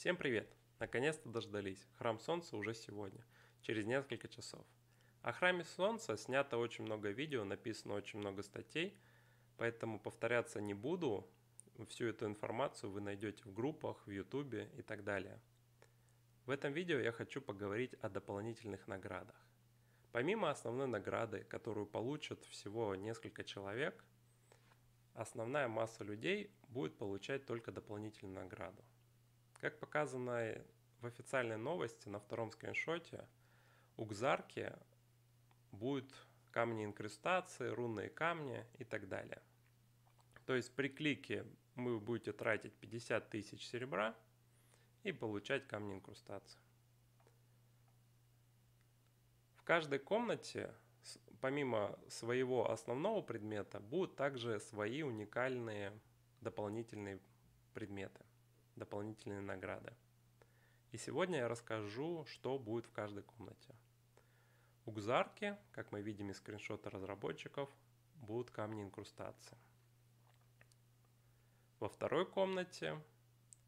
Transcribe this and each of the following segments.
Всем привет! Наконец-то дождались. Храм Солнца уже сегодня, через несколько часов. О Храме Солнца снято очень много видео, написано очень много статей, поэтому повторяться не буду. Всю эту информацию вы найдете в группах, в ютубе и так далее. В этом видео я хочу поговорить о дополнительных наградах. Помимо основной награды, которую получат всего несколько человек, основная масса людей будет получать только дополнительную награду. Как показано в официальной новости на втором скриншоте, у Гзарки будут камни инкрустации, рунные камни и так далее. То есть при клике вы будете тратить 50 тысяч серебра и получать камни инкрустации. В каждой комнате, помимо своего основного предмета, будут также свои уникальные дополнительные предметы дополнительные награды. И сегодня я расскажу, что будет в каждой комнате. У Гзарки, как мы видим из скриншота разработчиков, будут камни инкрустации. Во второй комнате,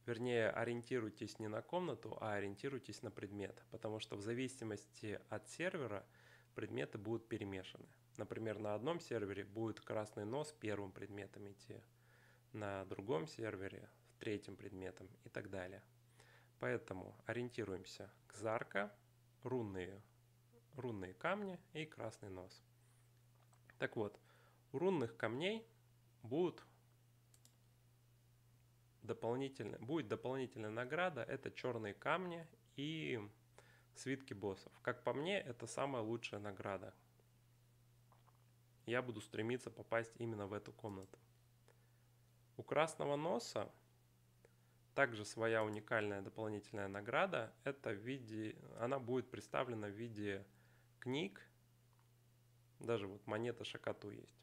вернее, ориентируйтесь не на комнату, а ориентируйтесь на предмет, потому что в зависимости от сервера предметы будут перемешаны. Например, на одном сервере будет красный нос первым предметом идти, на другом сервере третьим предметом и так далее. Поэтому ориентируемся к зарка, рунные, рунные камни и красный нос. Так вот, у рунных камней будут дополнительно, будет дополнительная награда, это черные камни и свитки боссов. Как по мне, это самая лучшая награда. Я буду стремиться попасть именно в эту комнату. У красного носа также своя уникальная дополнительная награда. Это в виде, она будет представлена в виде книг. Даже вот монета Шакату есть.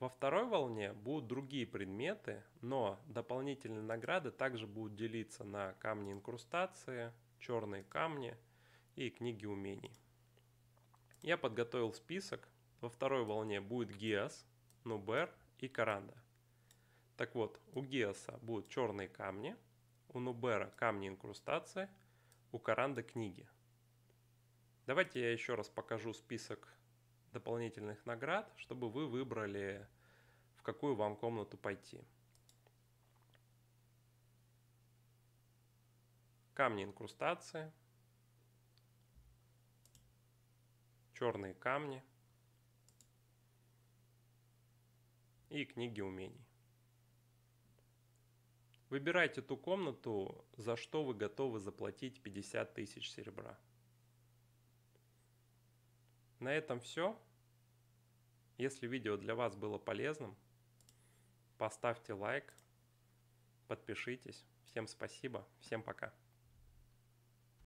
Во второй волне будут другие предметы, но дополнительные награды также будут делиться на камни инкрустации, черные камни и книги умений. Я подготовил список. Во второй волне будет Гиас, Нубер и Каранда. Так вот, у Геоса будут черные камни, у Нубера камни инкрустации, у Каранда книги. Давайте я еще раз покажу список дополнительных наград, чтобы вы выбрали, в какую вам комнату пойти. Камни инкрустации, черные камни и книги умений. Выбирайте ту комнату, за что вы готовы заплатить 50 тысяч серебра. На этом все. Если видео для вас было полезным, поставьте лайк, подпишитесь. Всем спасибо, всем пока.